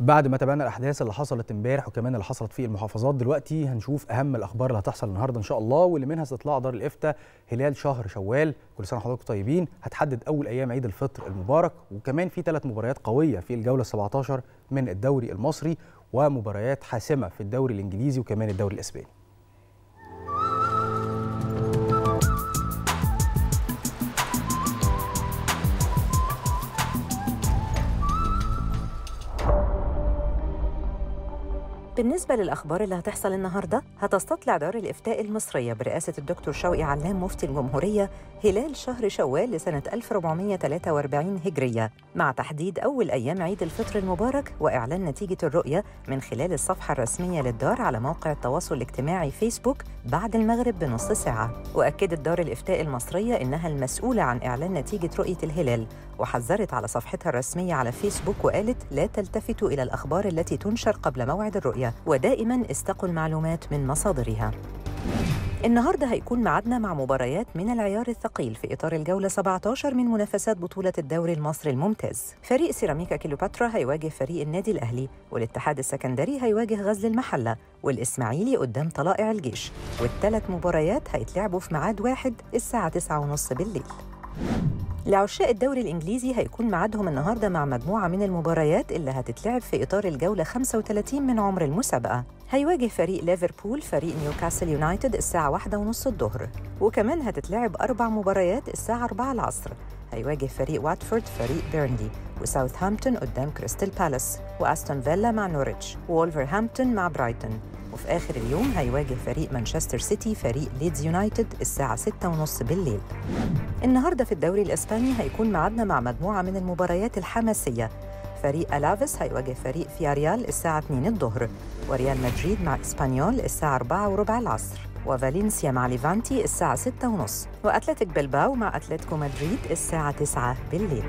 بعد ما تابعنا الأحداث اللي حصلت امبارح وكمان اللي حصلت في المحافظات دلوقتي هنشوف أهم الأخبار اللي هتحصل النهارده إن شاء الله واللي منها استطلاع دار الإفتاء هلال شهر شوال. كل سنة وحضراتكم طيبين. هتحدد أول أيام عيد الفطر المبارك. وكمان في ثلاث مباريات قوية في الجولة 17 من الدوري المصري ومباريات حاسمة في الدوري الإنجليزي وكمان الدوري الإسباني. بالنسبة للأخبار اللي هتحصل النهاردة هتستطلع دار الإفتاء المصرية برئاسة الدكتور شوقي علام مفتي الجمهورية هلال شهر شوال لسنة 1443 هجرية مع تحديد أول أيام عيد الفطر المبارك وإعلان نتيجة الرؤية من خلال الصفحة الرسمية للدار على موقع التواصل الاجتماعي فيسبوك بعد المغرب بنص ساعة. وأكدت دار الإفتاء المصرية إنها المسؤولة عن إعلان نتيجة رؤية الهلال وحذرت على صفحتها الرسمية على فيسبوك وقالت لا تلتفتوا إلى الأخبار التي تنشر قبل موعد الرؤية. ودائما استقوا المعلومات من مصادرها النهارده هيكون ميعادنا مع مباريات من العيار الثقيل في إطار الجولة 17 من منافسات بطولة الدوري المصري الممتاز. فريق سيراميكا كيلوباترا هيواجه فريق النادي الأهلي، والاتحاد السكندري هيواجه غزل المحلة، والإسماعيلي قدام طلائع الجيش، والثلاث مباريات هيتلعبوا في ميعاد واحد الساعة 9:30 بالليل. لعشاق الدوري الإنجليزي هيكون ميعادهم النهارده مع مجموعة من المباريات اللي هتتلعب في إطار الجولة 35 من عمر المسابقة. هيواجه فريق ليفربول فريق نيوكاسل يونايتد الساعة واحدة ونص الظهر، وكمان هتتلعب أربع مباريات الساعة 4 العصر. هيواجه فريق واتفورد فريق بيرنلي. وساوثهامبتون قدام كريستال بالاس. وأستون فيلا مع نوريتش. وولفرهامبتون مع برايتون. وفي آخر اليوم هيواجه فريق مانشستر سيتي فريق ليدز يونايتد الساعة 6:30 بالليل. النهارده في الدوري الإسباني هيكون ميعادنا مع مجموعة من المباريات الحماسية. فريق ألافيس هيواجه فريق فياريال الساعة 2 الظهر، وريال مدريد مع إسبانيول الساعة 4 وربع العصر، وفالنسيا مع ليفانتي الساعة 6:30 وأتلتيك بلباو مع أتلتيكو مدريد الساعة 9 بالليل.